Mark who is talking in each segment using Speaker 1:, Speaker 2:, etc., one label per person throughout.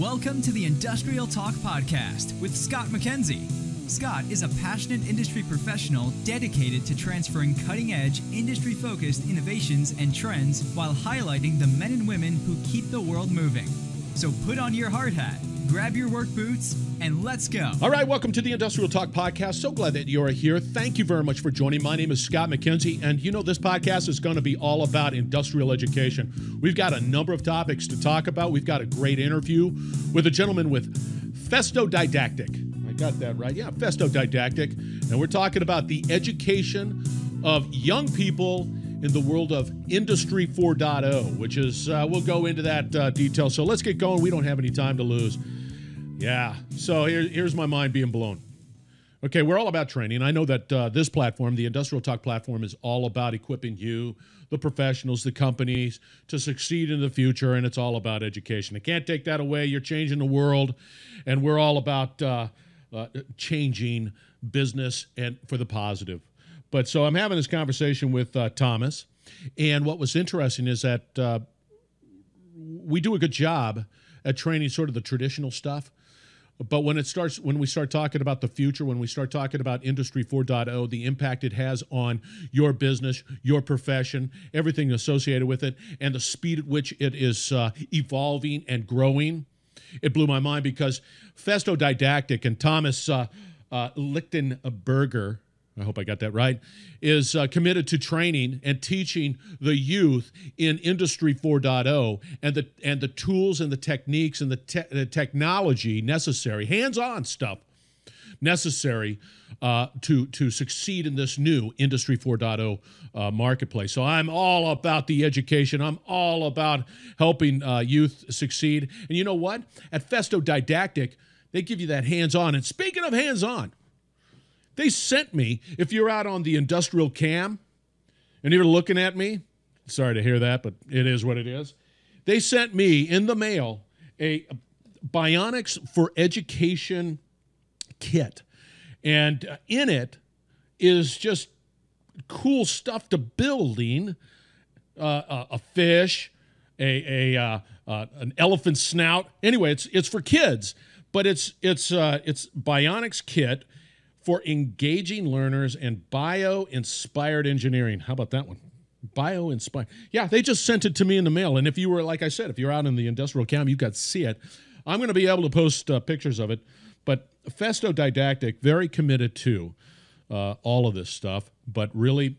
Speaker 1: Welcome to the Industrial Talk Podcast with Scott McKenzie. Scott is a passionate industry professional dedicated to transferring cutting edge, industry focused innovations and trends while highlighting the men and women who keep the world moving. So put on your hard hat, grab your work boots, and let's go.
Speaker 2: All right, welcome to the Industrial Talk Podcast. So glad that you're here. Thank you very much for joining. My name is Scott McKenzie, and you know, this podcast is going to be all about industrial education. We've got a number of topics to talk about. We've got a great interview with a gentleman with Festo Didactic. I got that right. Yeah, Festo Didactic. And we're talking about the education of young people in the world of Industry 4.0, which is, uh, we'll go into that uh, detail. So let's get going. We don't have any time to lose. Yeah. So here, here's my mind being blown. Okay, we're all about training. I know that uh, this platform, the Industrial Talk platform, is all about equipping you, the professionals, the companies, to succeed in the future, and it's all about education. I can't take that away. You're changing the world, and we're all about uh, uh, changing business and for the positive. But so I'm having this conversation with uh, Thomas, and what was interesting is that uh, we do a good job at training sort of the traditional stuff but when it starts, when we start talking about the future, when we start talking about Industry 4.0, the impact it has on your business, your profession, everything associated with it, and the speed at which it is uh, evolving and growing, it blew my mind because Festo Didactic and Thomas uh, uh, Lichtenberger I hope I got that right, is uh, committed to training and teaching the youth in Industry 4.0 and the and the tools and the techniques and the, te- the technology necessary, hands-on stuff necessary uh, to to succeed in this new Industry 4.0 uh, marketplace. So I'm all about the education. I'm all about helping uh, youth succeed. And you know what? At Festo Didactic, they give you that hands-on. And speaking of hands-on they sent me, if you're out on the industrial cam and you're looking at me, sorry to hear that, but it is what it is. They sent me in the mail a Bionics for Education kit. And uh, in it is just cool stuff to building uh, a, fish, a, a uh, uh, an elephant snout. Anyway, it's it's for kids, but it's it's uh, it's Bionics kit for engaging learners and bio inspired engineering. How about that one? Bio inspired. Yeah, they just sent it to me in the mail. And if you were, like I said, if you're out in the industrial cam, you got to see it. I'm going to be able to post uh, pictures of it. But Festo Didactic, very committed to uh, all of this stuff, but really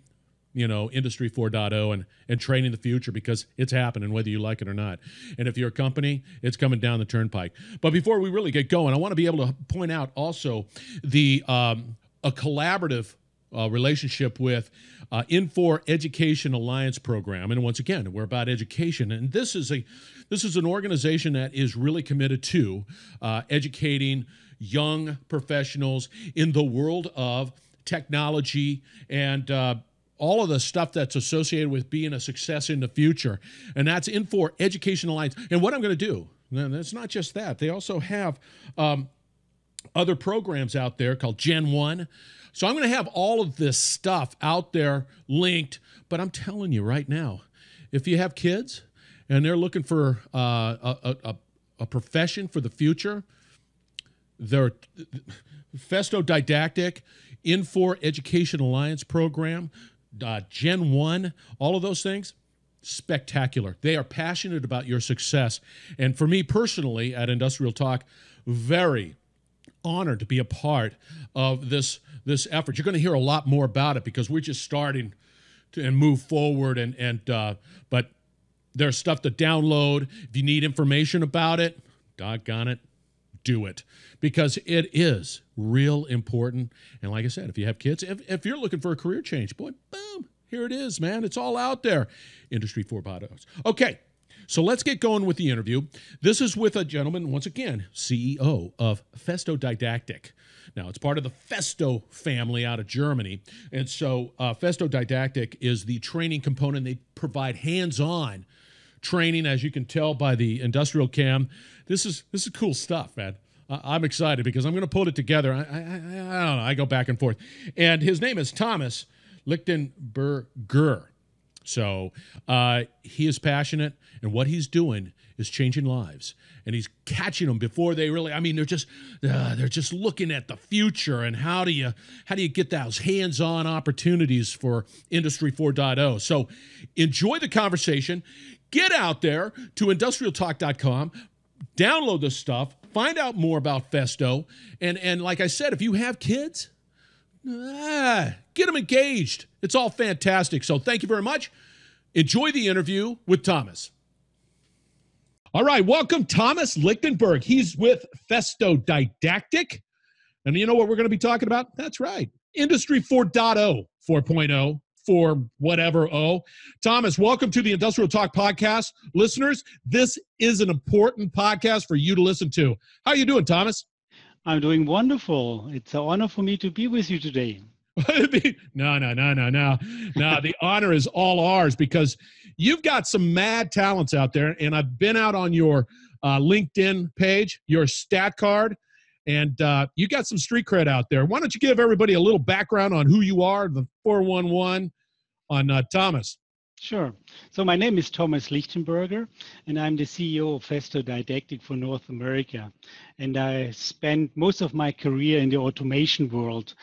Speaker 2: you know, Industry 4.0 and, and training the future because it's happening whether you like it or not. And if you're a company, it's coming down the turnpike. But before we really get going, I want to be able to point out also the um, a collaborative uh, relationship with uh, Infor Education Alliance program. And once again, we're about education. And this is a this is an organization that is really committed to uh, educating young professionals in the world of technology and uh, all of the stuff that's associated with being a success in the future. And that's Infor Education Alliance. And what I'm going to do, and it's not just that, they also have um, other programs out there called Gen 1. So I'm going to have all of this stuff out there linked. But I'm telling you right now, if you have kids and they're looking for uh, a, a, a profession for the future, they're Festo Didactic, Infor Education Alliance program uh, Gen 1, all of those things, spectacular. They are passionate about your success. And for me personally, at Industrial Talk, very honored to be a part of this this effort. You're going to hear a lot more about it because we're just starting to and move forward and and uh, but there's stuff to download. If you need information about it, doggone it, do it because it is real important. And like I said, if you have kids, if, if you're looking for a career change, boy, boom, here it is, man. It's all out there. Industry 4.0. Okay, so let's get going with the interview. This is with a gentleman, once again, CEO of Festo Didactic. Now, it's part of the Festo family out of Germany. And so, uh, Festo Didactic is the training component. They provide hands on training, as you can tell by the industrial cam. This is this is cool stuff, man. I'm excited because I'm going to put it together. I, I, I, don't know. I go back and forth. And his name is Thomas Lichtenberger. So uh, he is passionate, and what he's doing is changing lives, and he's catching them before they really. I mean, they're just uh, they're just looking at the future and how do you how do you get those hands-on opportunities for Industry 4.0. So enjoy the conversation. Get out there to industrialtalk.com, download the stuff, find out more about Festo, and and like I said, if you have kids Ah, get them engaged. It's all fantastic. So thank you very much. Enjoy the interview with Thomas. All right, welcome Thomas Lichtenberg. He's with Festo Didactic. And you know what we're going to be talking about? That's right. Industry 4.0, 4.0, for whatever oh. Thomas, welcome to the Industrial Talk podcast. Listeners, this is an important podcast for you to listen to. How are you doing, Thomas?
Speaker 3: I'm doing wonderful. It's an honor for me to be with you today.
Speaker 2: no, no, no, no, no. No, the honor is all ours because you've got some mad talents out there. And I've been out on your uh, LinkedIn page, your stat card, and uh, you got some street cred out there. Why don't you give everybody a little background on who you are, the 411 on uh, Thomas?
Speaker 3: Sure. So my name is Thomas Lichtenberger, and I'm the CEO of Festo Didactic for North America. And I spent most of my career in the automation world.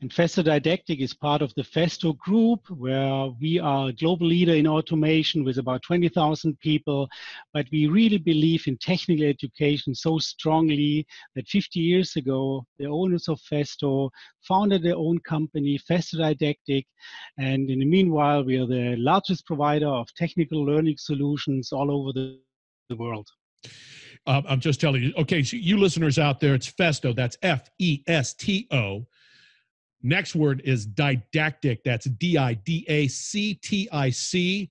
Speaker 3: And Festo Didactic is part of the Festo Group, where we are a global leader in automation with about 20,000 people. But we really believe in technical education so strongly that 50 years ago, the owners of Festo founded their own company, Festo Didactic. And in the meanwhile, we are the largest provider of technical learning solutions all over the, the world.
Speaker 2: Uh, I'm just telling you. Okay, so you listeners out there, it's Festo. That's F E S T O. Next word is didactic. That's D I D A C T I C.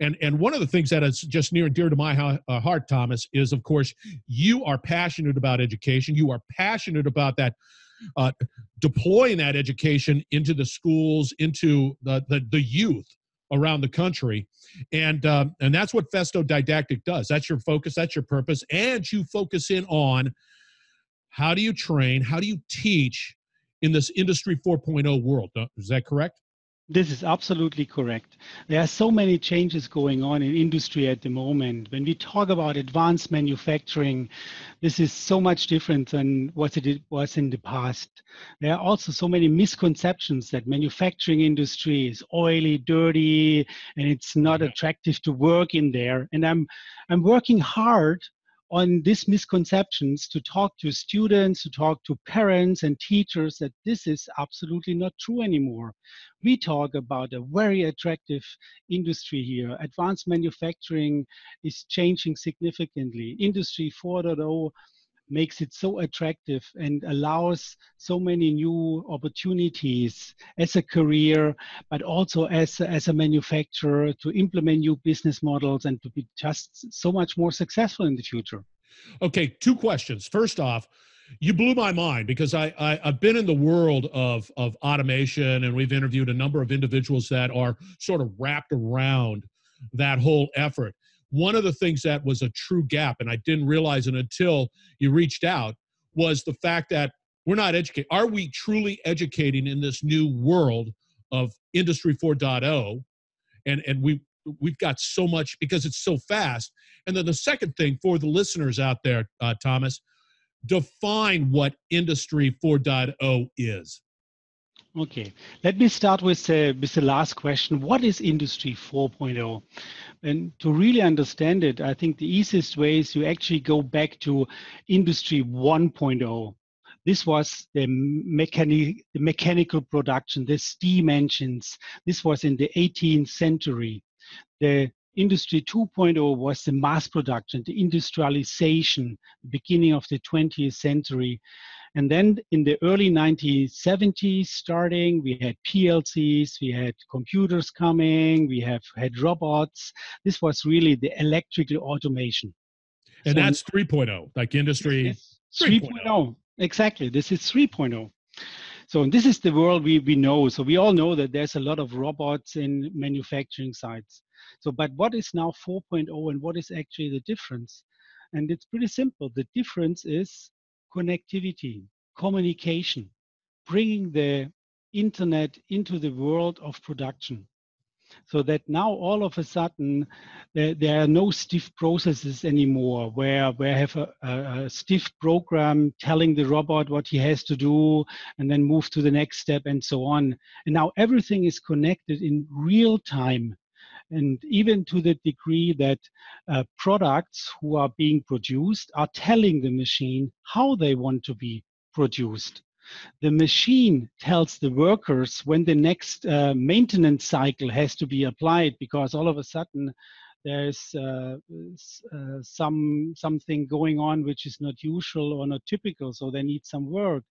Speaker 2: And and one of the things that is just near and dear to my uh, heart, Thomas, is of course you are passionate about education. You are passionate about that uh, deploying that education into the schools, into the the, the youth around the country, and um, and that's what Festo Didactic does. That's your focus. That's your purpose, and you focus in on how do you train, how do you teach in this industry 4.0 world. Is that correct?
Speaker 3: This is absolutely correct. There are so many changes going on in industry at the moment. When we talk about advanced manufacturing, this is so much different than what it was in the past. There are also so many misconceptions that manufacturing industry is oily, dirty, and it's not attractive to work in there. And I'm I'm working hard on these misconceptions to talk to students, to talk to parents and teachers that this is absolutely not true anymore. We talk about a very attractive industry here. Advanced manufacturing is changing significantly. Industry 4.0 makes it so attractive and allows so many new opportunities as a career, but also as a, as a manufacturer to implement new business models and to be just so much more successful in the future.
Speaker 2: Okay, two questions. First off, you blew my mind because I, I have been in the world of of automation and we've interviewed a number of individuals that are sort of wrapped around that whole effort one of the things that was a true gap, and I didn't realize it until you reached out, was the fact that we're not educating. Are we truly educating in this new world of Industry 4.0? And and we we've got so much because it's so fast. And then the second thing for the listeners out there, uh, Thomas, define what Industry 4.0 is.
Speaker 3: Okay, let me start with, uh, with the last question. What is Industry 4.0? And to really understand it, I think the easiest way is you actually go back to Industry 1.0. This was the, mechanic, the mechanical production, the steam engines. This was in the 18th century. The Industry 2.0 was the mass production, the industrialization, beginning of the 20th century. And then in the early 1970s, starting, we had PLCs, we had computers coming, we have had robots. This was really the electrical automation.
Speaker 2: And so that's 3.0, like industry
Speaker 3: 3.0. 3.0. Exactly. This is 3.0. So this is the world we, we know. So we all know that there's a lot of robots in manufacturing sites. So, but what is now 4.0 and what is actually the difference? And it's pretty simple. The difference is connectivity, communication, bringing the internet into the world of production. so that now all of a sudden there, there are no stiff processes anymore where, I have a, a, a, stiff program telling the robot what he has to do and then move to the next step and so on. And now everything is connected in real time. And even to the degree that uh, products who are being produced are telling the machine how they want to be produced. The machine tells the workers when the next uh, maintenance cycle has to be applied because all of a sudden there's uh, uh, some something going on which is not usual or not typical so they need some work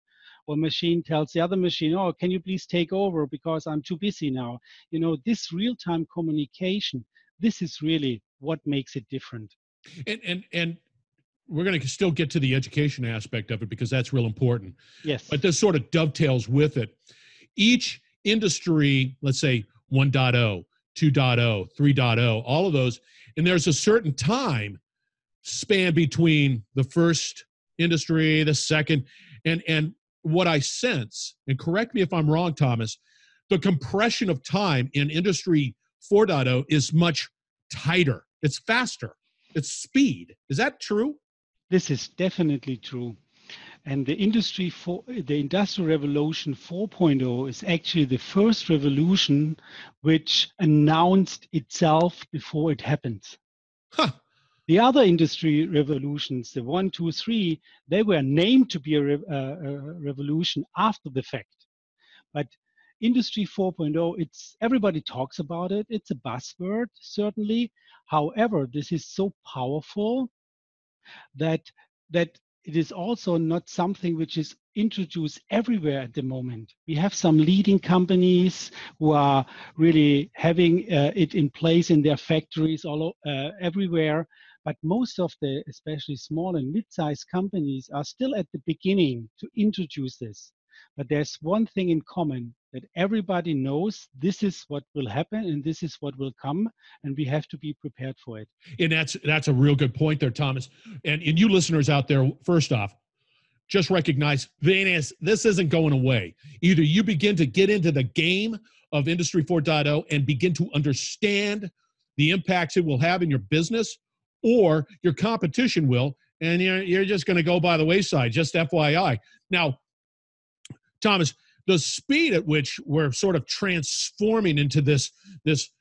Speaker 3: or machine tells the other machine oh can you please take over because i'm too busy now you know this real-time communication this is really what makes it different
Speaker 2: and and and we're going to still get to the education aspect of it because that's real important.
Speaker 3: Yes.
Speaker 2: But this sort of dovetails with it. Each industry, let's say 1.0, 2.0, 3.0, all of those, and there's a certain time span between the first industry, the second, and and what I sense, and correct me if I'm wrong, Thomas, the compression of time in industry 4.0 is much tighter. It's faster. It's speed. Is that true?
Speaker 3: This is definitely true. And the industry for the industrial revolution 4.0 is actually the first revolution which announced itself before it happens. Huh. The other industry revolutions, the one, two, three, they were named to be a, re, uh, a revolution after the fact. But industry 4.0 it's everybody talks about it it's a buzzword certainly however this is so powerful that that it is also not something which is introduced everywhere at the moment. We have some leading companies who are really having uh, it in place in their factories all uh, everywhere. But most of the, especially small and mid-sized companies, are still at the beginning to introduce this. But there's one thing in common that everybody knows this is what will happen and this is what will come and we have to be prepared for it.
Speaker 2: And that's that's a real good point there thomas. And and you listeners out there first off just recognize Venus, this isn't going away. Either you begin to get into the game of industry 4.0 and begin to understand the impacts it will have in your business or your competition will and you're, you're just going to go by the wayside just fyi now thomas the speed at which we're sort of transforming into this this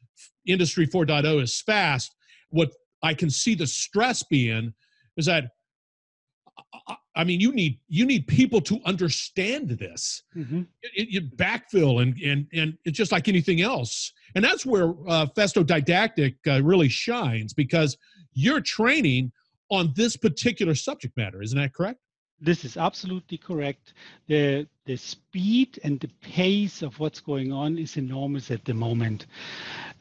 Speaker 2: industry 4.0 is fast. What i can see the stress being is that i mean you need you need people to understand this. Mm-hmm. it, it, backfill and and and it's just like anything else. And that's where uh, festo didactic uh, really shines because you're training on this particular subject matter isn't that correct
Speaker 3: this is absolutely correct. The, the speed and the pace of what's going on is enormous at the moment.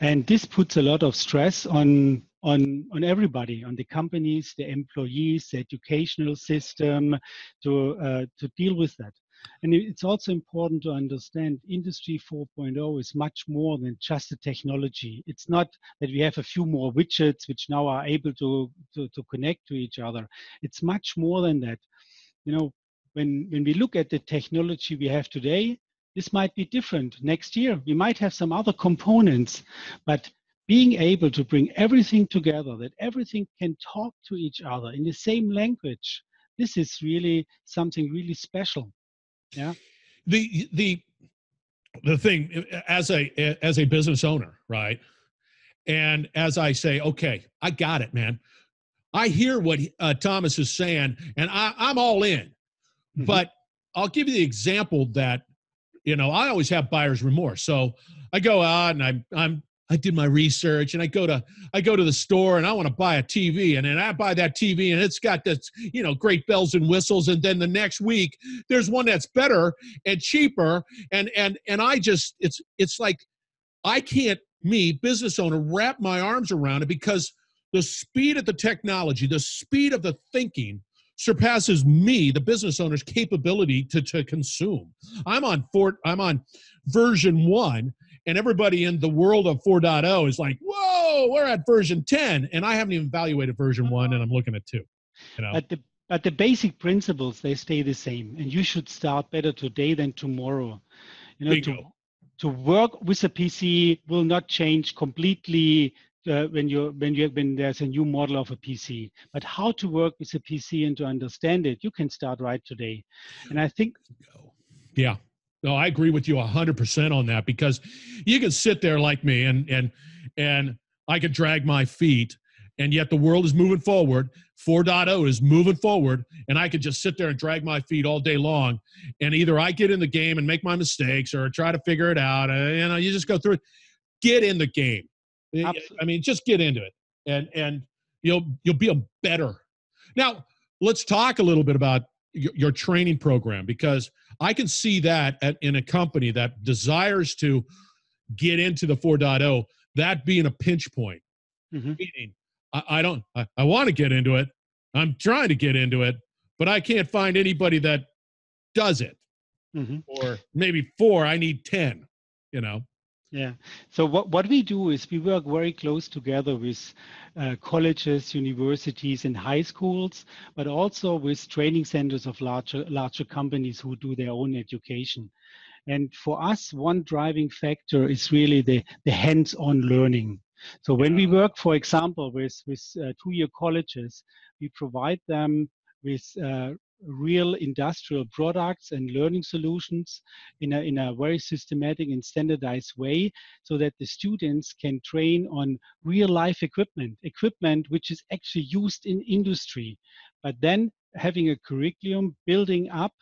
Speaker 3: And this puts a lot of stress on, on, on everybody, on the companies, the employees, the educational system to, uh, to deal with that. And it's also important to understand Industry 4.0 is much more than just a technology. It's not that we have a few more widgets which now are able to, to, to connect to each other. It's much more than that you know, when, when we look at the technology we have today, this might be different. Next year, we might have some other components, but being able to bring everything together, that everything can talk to each other in the same language, this is really something really special. Yeah.
Speaker 2: The the the thing as a as a business owner, right? And as I say, okay, I got it, man. I hear what uh, Thomas is saying, and I, I'm all in. Mm-hmm. But I'll give you the example that you know I always have buyer's remorse. So I go out and I'm I'm I did my research and I go to I go to the store and I want to buy a TV and then I buy that TV and it's got this you know great bells and whistles and then the next week there's one that's better and cheaper and and and I just it's it's like I can't me business owner wrap my arms around it because the speed of the technology, the speed of the thinking surpasses me, the business owner's capability to, to consume. I'm on Fort, I'm on version one, and everybody in the world of 4.0 is like, whoa, we're at version 10. And I haven't even evaluated version one, and I'm looking at two. You know?
Speaker 3: But the but the basic principles they stay the same, and you should start better today than tomorrow. You know, to, to work with a PC will not change completely uh, when you when you when there's a new model of a PC. But how to work with a PC and to understand it, you can start right today. And I think,
Speaker 2: yeah, no, I agree with you hundred percent on that because you can sit there like me and and and I could drag my feet and yet the world is moving forward. 4.0 is moving forward and i could just sit there and drag my feet all day long and either i get in the game and make my mistakes or try to figure it out and uh, you know you just go through it. Get in the game. Absolutely. i mean just get into it and and you'll you'll be a better. Now let's talk a little bit about your training program because i can see that at, in a company that desires to get into the 4.0 that being a pinch point mm-hmm. meaning I, I don't, I, I want to get into it. I'm trying to get into it, but I can't find anybody that does it. Mm-hmm. Or maybe four, I need 10, you know?
Speaker 3: Yeah. So what, what we do is we work very close together with uh, colleges, universities, and high schools, but also with training centers of larger larger companies who do their own education. And for us, one driving factor is really the, the hands-on learning. So when we work, for example, with, with uh, two-year colleges, we provide them with uh, real industrial products and learning solutions in a, in a very systematic and standardized way so that the students can train on real life equipment, equipment which is actually used in industry, but then having a curriculum building up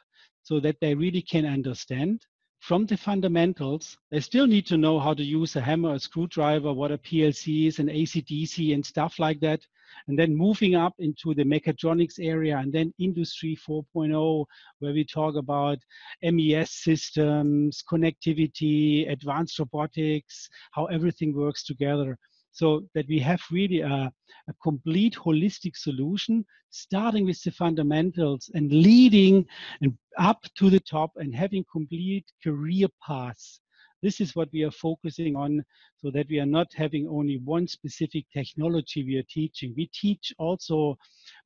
Speaker 3: so that they really can understand from the fundamentals. They still need to know how to use a hammer, a screwdriver, what a PLC is, an AC/DC, and stuff like that. And then moving up into the mechatronics area, and then Industry 4.0, where we talk about MES systems, connectivity, advanced robotics, how everything works together. So that we have really a, a, complete holistic solution starting with the fundamentals and leading and up to the top and having complete career paths this is what we are focusing on so that we are not having only one specific technology we are teaching. We teach also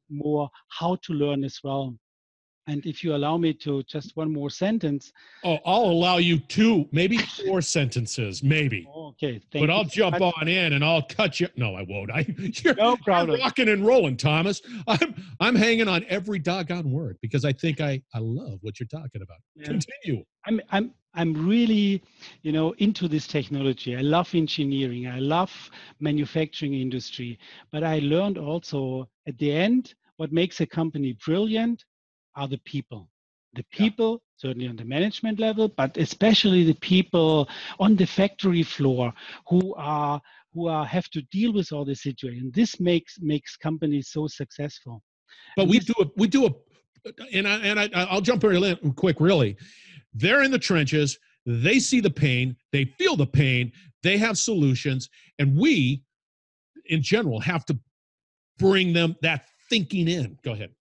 Speaker 3: more how to learn as well and if you allow me to just one more sentence.
Speaker 2: Oh, I'll allow you two, maybe four sentences, maybe.
Speaker 3: Okay.
Speaker 2: but I'll jump on in and I'll cut you. No, I won't. I, you're, no problem. You're rocking and rolling, Thomas. I'm, I'm hanging on every doggone word because I think I, I love what you're talking about. Yeah. Continue.
Speaker 3: I'm, I'm, I'm really, you know, into this technology. I love engineering. I love manufacturing industry. But I learned also at the end, what makes a company brilliant are the people. The people, yeah. certainly on the management level, but especially the people on the factory floor who are who are have to deal with all this situation. This makes makes companies so successful.
Speaker 2: But and we this, do a we do a and I and I, I'll jump in quick. Really, they're in the trenches. They see the pain. They feel the pain. They have solutions, and we, in general, have to bring them that thinking in. Go ahead.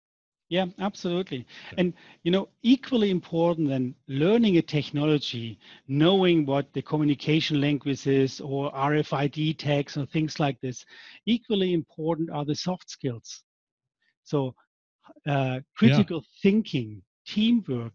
Speaker 3: Yeah, absolutely. And you know, equally important than learning a technology, knowing what the communication language is or RFID tags or things like this, equally important are the soft skills. So uh, critical yeah. thinking, teamwork.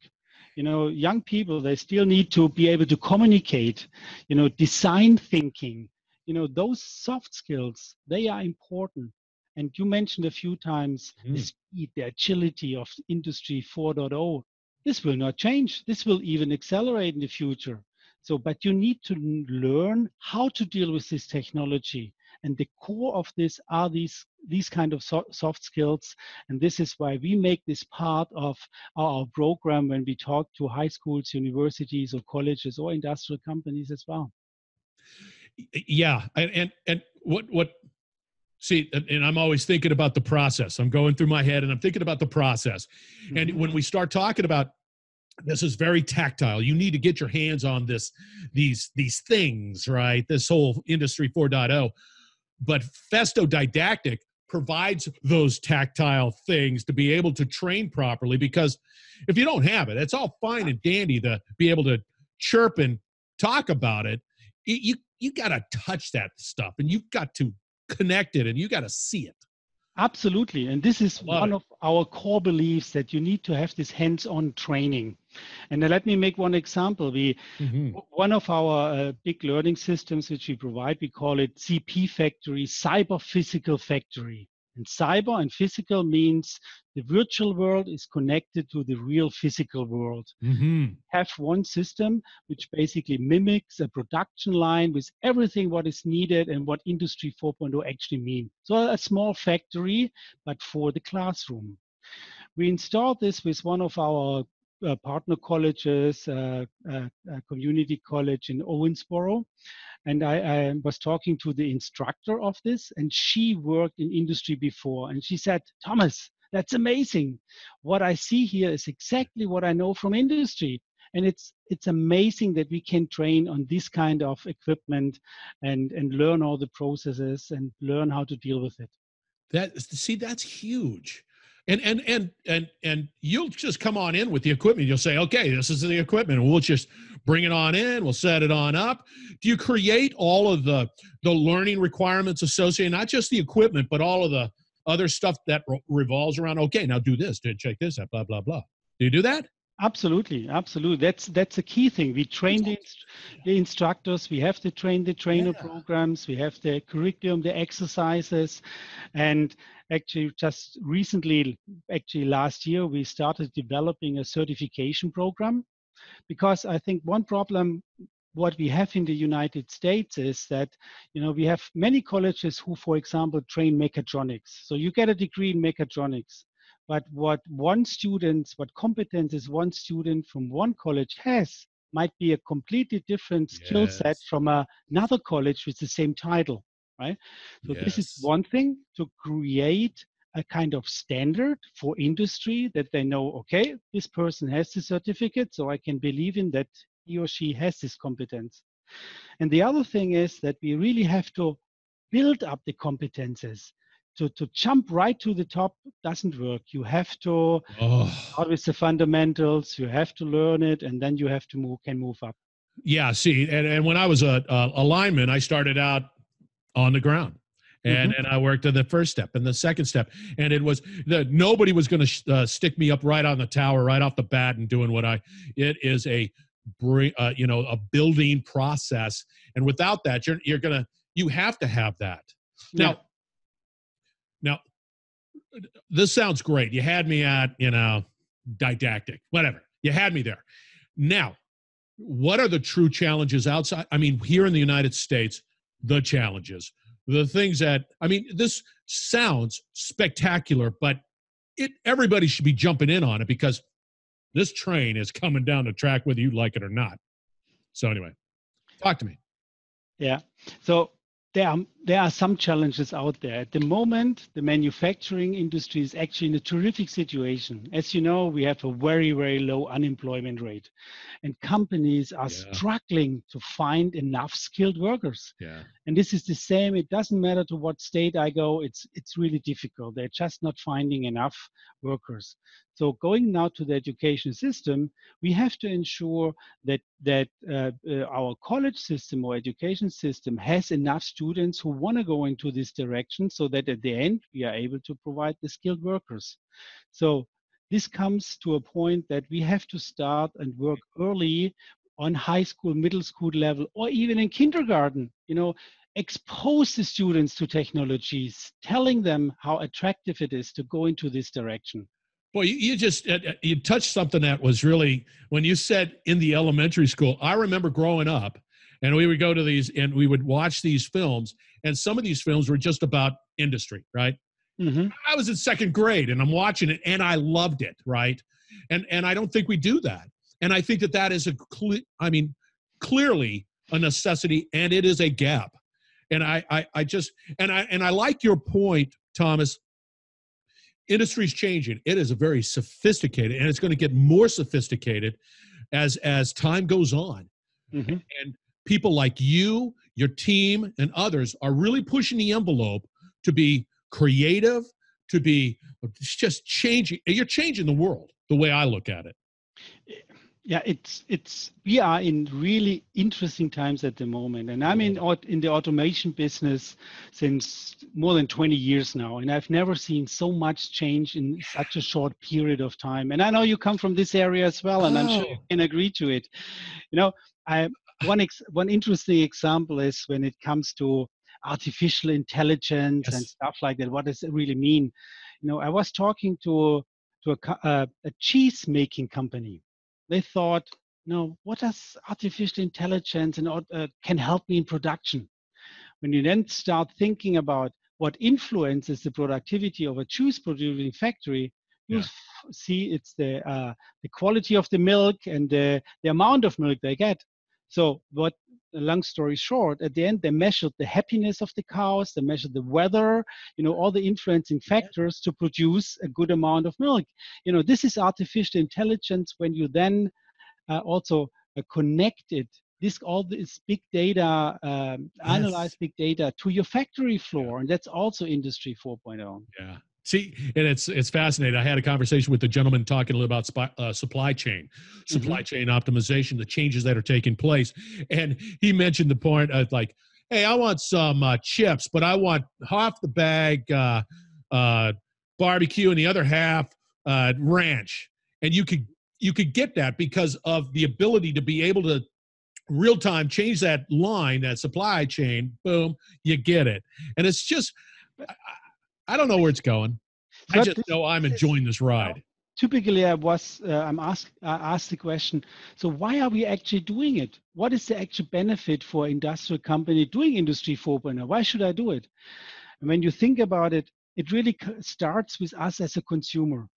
Speaker 3: You know, young people they still need to be able to communicate. You know, design thinking. You know, those soft skills they are important and you mentioned a few times mm. the speed, the agility of Industry 4.0. This will not change. This will even accelerate in the future. So, but you need to learn how to deal with this technology. And the core of this are these, these kind of so soft skills. And this is why we make this part of our program when we talk to high schools, universities, or colleges, or industrial companies as well.
Speaker 2: Yeah. And, and, and what, what See, and I'm always thinking about the process. I'm going through my head and I'm thinking about the process. And mm-hmm. when we start talking about this is very tactile. You need to get your hands on this these these things, right? This whole industry 4.0. But Festo Didactic provides those tactile things to be able to train properly because if you don't have it, it's all fine and dandy to be able to chirp and talk about it. You you got to touch that stuff and you've got to connected and you got to see it
Speaker 3: Absolutely. And this is one it. of our core beliefs that you need to have this hands on training. And let me make one example. We, mm-hmm. One of our uh, big learning systems which we provide, we call it CP Factory, Cyber Physical Factory. And cyber and physical means the virtual world is connected to the real physical world. Mm-hmm. Have one system which basically mimics a production line with everything what is needed and what Industry 4.0 actually mean. So a small factory, but for the classroom. We installed this with one of our uh, partner colleges, uh, uh, community college in Owensboro. And I, I, was talking to the instructor of this, and she worked in industry before. And she said, Thomas, that's amazing. What I see here is exactly what I know from industry. And it's it's amazing that we can train on this kind of equipment and, and learn all the processes and learn how to deal with it.
Speaker 2: That see, that's huge and and and and and you'll just come on in with the equipment. You'll say okay this is the equipment. We'll just bring it on in. We'll set it on up. Do you create all of the the learning requirements associated not just the equipment but all of the other stuff that revolves around okay now do this check this out blah blah blah. Do you do that
Speaker 3: Absolutely, absolutely. That's that's a key thing. We train the, the instructors. We have to train the trainer yeah. programs. We have the curriculum, the exercises, and actually just recently, actually last year, we started developing a certification program, because I think one problem what we have in the United States is that you know we have many colleges who, for example, train mechatronics. So you get a degree in mechatronics but what one student, what competences one student from one college has might be a completely different yes. skill set from a, another college with the same title, right? So yes. this is one thing to create a kind of standard for industry that they know, okay, this person has the certificate, so I can believe in that he or she has this competence. And the other thing is that we really have to build up the competences to, to jump right to the top doesn't work. You have to oh. start with the fundamentals. You have to learn it, and then you have to move can move up.
Speaker 2: Yeah. See, and, and when I was a, a, lineman, I started out on the ground. And, mm-hmm. and I worked on the first step and the second step, and it was that nobody was going to sh- uh, stick me up right on the tower right off the bat and doing what I. It is a bring, uh, you know, a building process, and without that, you're you're gonna you have to have that. Yeah. Now, now, this sounds great. You had me at, you know, didactic, whatever. You had me there. Now, what are the true challenges outside? I mean, here in the United States, the challenges, the things that, I mean, this sounds spectacular, but it everybody should be jumping in on it because this train is coming down the track whether you like it or not. So anyway, talk to me.
Speaker 3: Yeah. So there are, there are some challenges out there. At the moment, the manufacturing industry is actually in a terrific situation. As you know, we have a very, very low unemployment rate, and companies are yeah. struggling to find enough skilled workers. Yeah. And this is the same. It doesn't matter to what state I go. It's it's really difficult. They're just not finding enough workers. So going now to the education system, we have to ensure that that uh, uh, our college system or education system has enough students who want to go into this direction, so that at the end we are able to provide the skilled workers. So this comes to a point that we have to start and work early on high school, middle school level, or even in kindergarten. You know, expose the students to technologies, telling them how attractive it is to go into this direction.
Speaker 2: Boy, you, you just uh, uh, you touched something that was really when you said in the elementary school. I remember growing up, and we would go to these and we would watch these films, and some of these films were just about industry, right? Mm-hmm. I was in second grade, and I'm watching it, and I loved it, right? And and I don't think we do that, and I think that that is a cle- I mean, clearly a necessity, and it is a gap. And I, I, I just and I and I like your point, Thomas, industry's changing. It is a very sophisticated, and it's going to get more sophisticated as as time goes on. Mm-hmm. And people like you, your team, and others are really pushing the envelope to be creative, to be just changing. You're changing the world the way I look at it.
Speaker 3: yeah it's it's we are in really interesting times at the moment and i'm in in the automation business since more than 20 years now and i've never seen so much change in such a short period of time and i know you come from this area as well and oh. i'm sure oh. you oh. can agree to it you know i one ex, one interesting example is when it comes to artificial intelligence yes. and stuff like that what does it really mean you know i was talking to to a, uh, a cheese making company they thought, you know, what does artificial intelligence and uh, can help me in production? When you then start thinking about what influences the productivity of a cheese producing factory, you yeah. see it's the uh, the quality of the milk and the, the amount of milk they get. So what long story short, at the end they measured the happiness of the cows, they measured the weather, you know, all the influencing factors to produce a good amount of milk. You know, this is artificial intelligence when you then uh, also uh, connect it this all this big data um, yes. analyze big data to your factory floor yeah. and that's also industry 4.0
Speaker 2: yeah See, and it's it's fascinating. I had a conversation with the gentleman talking a little about spy, uh, supply chain, supply mm-hmm. chain optimization, the changes that are taking place, and he mentioned the point of like, hey, I want some uh, chips, but I want half the bag uh, uh barbecue and the other half uh, ranch, and you could you could get that because of the ability to be able to real time change that line, that supply chain. Boom, you get it, and it's just. I don't know where it's going. I just know I'm enjoying this ride.
Speaker 3: Typically, I was uh, I'm asked I asked the question. So why are we actually doing it? What is the actual benefit for industrial company doing Industry 4.0? Why should I do it? And when you think about it, it really starts with us as a consumer.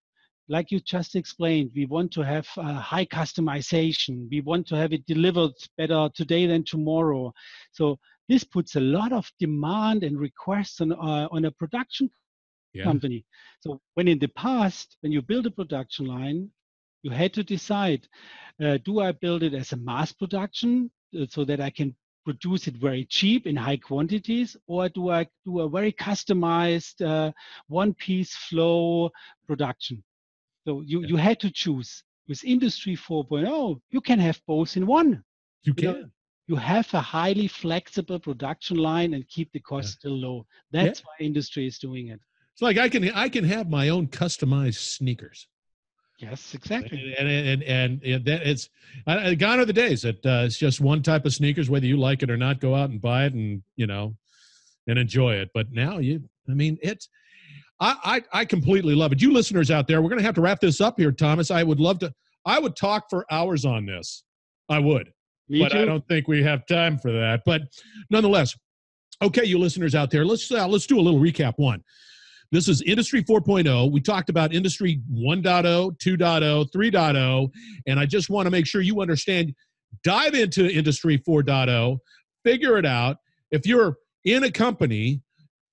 Speaker 3: Like you just explained, we want to have uh, high customization. We want to have it delivered better today than tomorrow. So this puts a lot of demand and requests on, uh, on a production yeah. company. So when in the past, when you build a production line, you had to decide, uh, do I build it as a mass production uh, so that I can produce it very cheap in high quantities, or do I do a very customized uh, one-piece flow production? So you, yeah. you had to choose. With Industry 4.0, you can have both in one.
Speaker 2: You can. You, know,
Speaker 3: you have a highly flexible production line and keep the cost yeah. still low. That's yeah. why industry is doing it.
Speaker 2: It's like I can I can have my own customized sneakers.
Speaker 3: Yes, exactly.
Speaker 2: And and and, and that it's uh, gone are the days that uh, it's just one type of sneakers, whether you like it or not. Go out and buy it, and you know, and enjoy it. But now you, I mean, it's. I, I, I completely love it. You listeners out there, we're going to have to wrap this up here, Thomas. I would love to. I would talk for hours on this. I would, Me but too. I don't think we have time for that. But nonetheless, okay, you listeners out there, let's uh, let's do a little recap. One, this is Industry 4.0. We talked about Industry 1.0, 2.0, 3.0, and I just want to make sure you understand. Dive into Industry 4.0, figure it out. If you're in a company,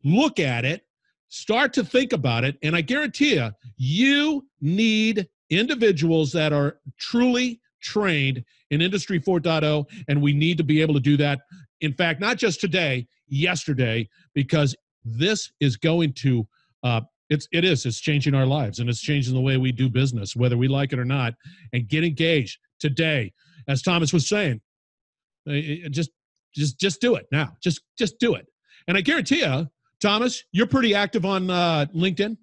Speaker 2: look at it, start to think about it, and I guarantee you, you need individuals that are truly trained in Industry 4.0, and we need to be able to do that. In fact, not just today, yesterday, because this is going to uh, it's it is it's changing our lives and it's changing the way we do business whether we like it or not and get engaged today as thomas was saying just just just do it now just just do it and i guarantee you thomas you're pretty active on uh, linkedin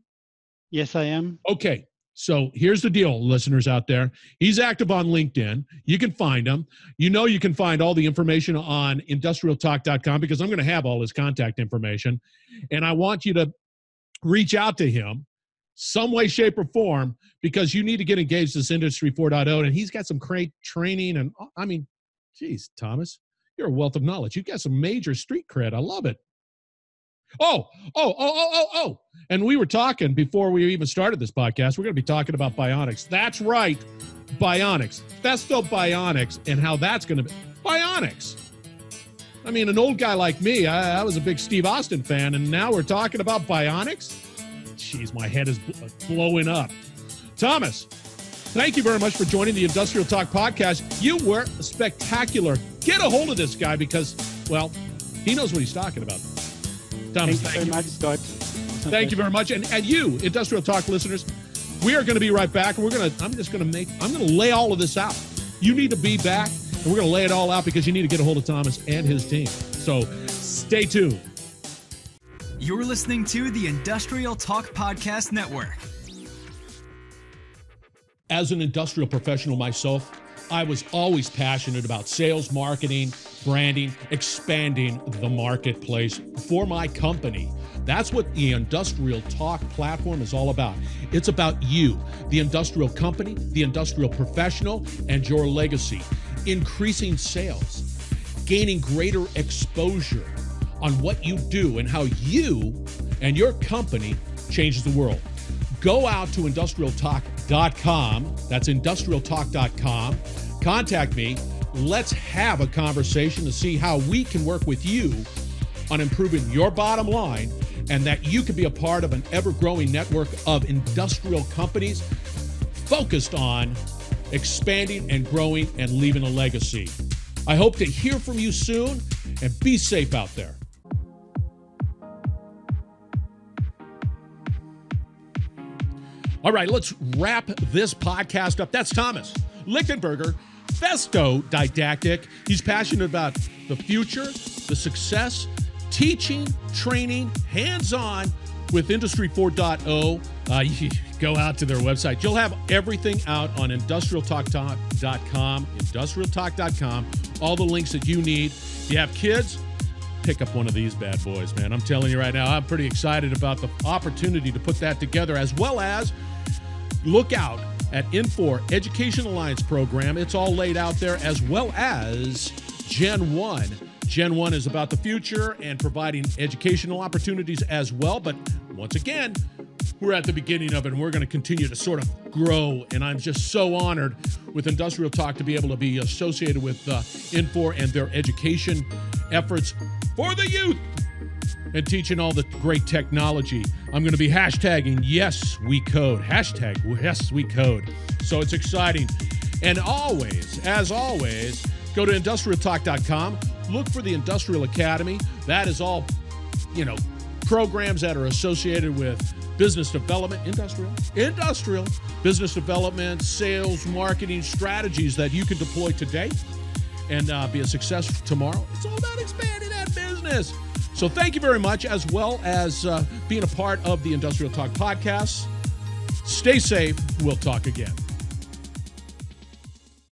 Speaker 3: yes i am
Speaker 2: okay so here's the deal, listeners out there. He's active on LinkedIn. You can find him. You know, you can find all the information on industrialtalk.com because I'm going to have all his contact information. And I want you to reach out to him some way, shape, or form because you need to get engaged this industry 4.0. And he's got some great training. And I mean, geez, Thomas, you're a wealth of knowledge. You've got some major street cred. I love it. Oh, oh, oh, oh, oh, oh. And we were talking before we even started this podcast. We're going to be talking about bionics. That's right. Bionics. Festo Bionics and how that's going to be. Bionics. I mean, an old guy like me, I, I, was a big Steve Austin fan, and now we're talking about bionics? Jeez, my head is uh, blowing up. Thomas, thank you very much for joining the Industrial Talk podcast. You were spectacular. Get a hold of this guy because, well, he knows what he's talking about.
Speaker 3: Thomas, thank, thank you very much, Scott.
Speaker 2: Thank you very much. And, and you, Industrial Talk listeners, we are going to be right back. And we're going to, I'm just going to make, I'm going to lay all of this out You need to be back, and we're going to lay it all out because you need to get a hold of Thomas and his team. So stay tuned.
Speaker 1: You're listening to the Industrial Talk Podcast Network.
Speaker 2: As an industrial professional myself, I was always passionate about sales, marketing, branding, expanding the marketplace for my company. That's what the Industrial Talk platform is all about. It's about you, the industrial company, the industrial professional, and your legacy, increasing sales, gaining greater exposure on what you do and how you and your company changes the world. Go out to industrialtalk.com. That's industrialtalk.com. Contact me. Let's have a conversation to see how we can work with you on improving your bottom line and that you can be a part of an ever growing network of industrial companies focused on expanding and growing and leaving a legacy. I hope to hear from you soon and be safe out there. All right, let's wrap this podcast up. That's Thomas Lichtenberger, Festo Didactic. He's passionate about the future, the success, teaching, training, hands on with Industry 4.0. Uh, go out to their website. You'll have everything out on industrialtalk.com, industrialtalk.com, all the links that you need. If you have kids, pick up one of these bad boys, man. I'm telling you right now, I'm pretty excited about the opportunity to put that together, as well as look out at Infor Education Alliance program. It's all laid out there, as well as Gen 1. Gen 1 is about the future and providing educational opportunities as well. But once again, we're at the beginning of it and we're going to continue to sort of grow. And I'm just so honored with Industrial Talk to be able to be associated with uh, Infor and their education efforts for the youth and teaching all the great technology. I'm going to be hashtagging yes we code. Hashtag yes we code. So it's exciting. And always, as always, go to industrialtalk.com. Look for the Industrial Academy. That is all, you know, programs that are associated with business development, industrial, industrial, business development, sales, marketing strategies that you can deploy today and uh, be a success tomorrow. It's all about expanding that business. So thank you very much, as well as uh, being a part of the Industrial Talk podcast. Stay safe. We'll talk again.